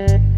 Bye.